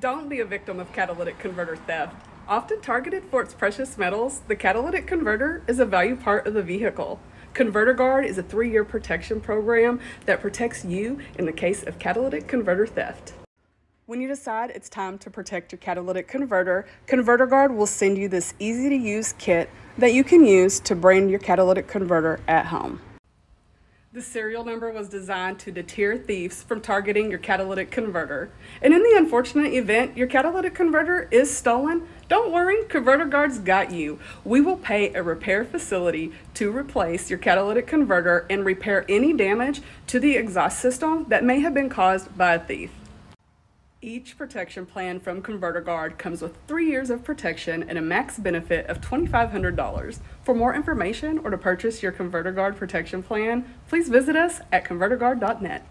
Don't be a victim of catalytic converter theft. Often targeted for its precious metals, the catalytic converter is a value part of the vehicle. Converter Guard is a three year protection program that protects you in the case of catalytic converter theft. When you decide it's time to protect your catalytic converter, Converter Guard will send you this easy to use kit that you can use to brand your catalytic converter at home. The serial number was designed to deter thieves from targeting your catalytic converter. And in the unfortunate event your catalytic converter is stolen, don't worry, Converter Guard's got you. We will pay a repair facility to replace your catalytic converter and repair any damage to the exhaust system that may have been caused by a thief. Each protection plan from Converter Guard comes with three years of protection and a max benefit of $2,500. For more information or to purchase your Converter Guard protection plan, please visit us at converterguard.net.